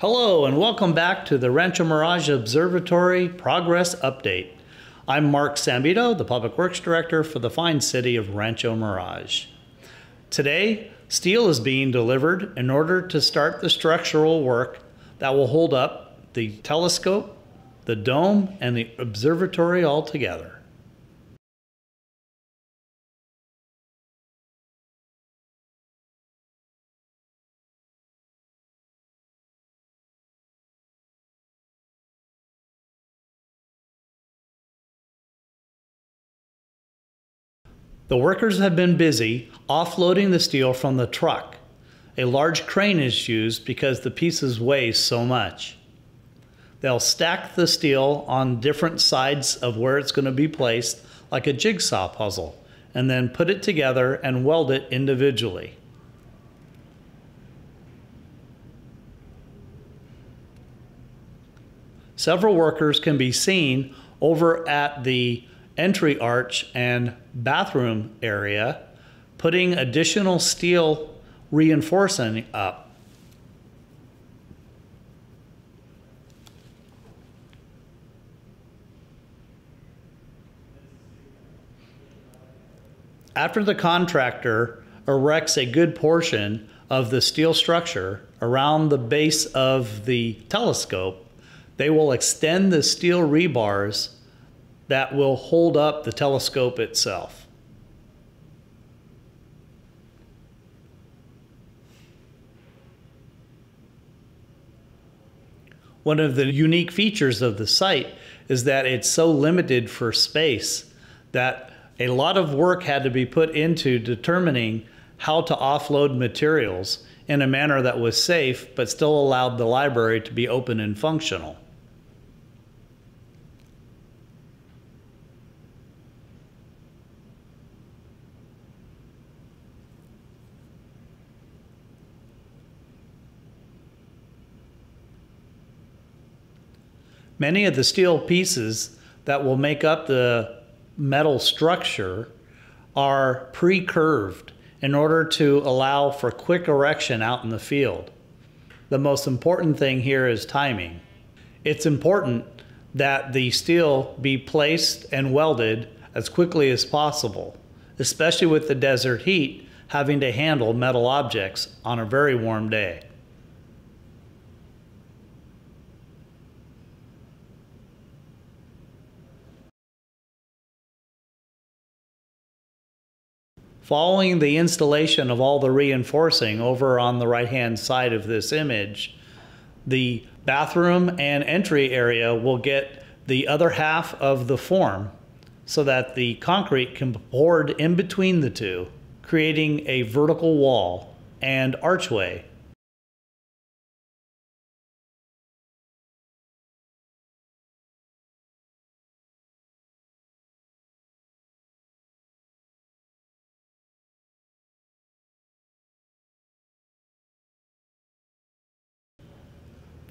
Hello and welcome back to the Rancho Mirage Observatory Progress Update. I'm Mark Sambito, the Public Works Director for the fine city of Rancho Mirage. Today, steel is being delivered in order to start the structural work that will hold up the telescope, the dome, and the observatory all together. The workers have been busy offloading the steel from the truck. A large crane is used because the pieces weigh so much. They'll stack the steel on different sides of where it's going to be placed, like a jigsaw puzzle, and then put it together and weld it individually. Several workers can be seen over at the entry arch and bathroom area, putting additional steel reinforcing up. After the contractor erects a good portion of the steel structure around the base of the telescope, they will extend the steel rebars that will hold up the telescope itself. One of the unique features of the site is that it's so limited for space that a lot of work had to be put into determining how to offload materials in a manner that was safe but still allowed the library to be open and functional. Many of the steel pieces that will make up the metal structure are pre-curved in order to allow for quick erection out in the field. The most important thing here is timing. It's important that the steel be placed and welded as quickly as possible, especially with the desert heat having to handle metal objects on a very warm day. Following the installation of all the reinforcing over on the right hand side of this image, the bathroom and entry area will get the other half of the form so that the concrete can be poured in between the two, creating a vertical wall and archway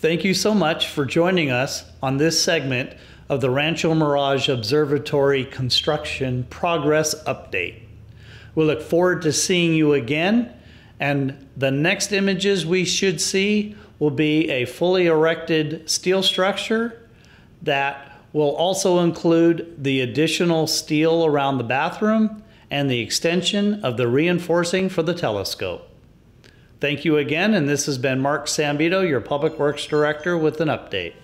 Thank you so much for joining us on this segment of the Rancho Mirage Observatory Construction Progress Update. We look forward to seeing you again, and the next images we should see will be a fully erected steel structure that will also include the additional steel around the bathroom and the extension of the reinforcing for the telescope. Thank you again, and this has been Mark Sambito, your Public Works Director, with an update.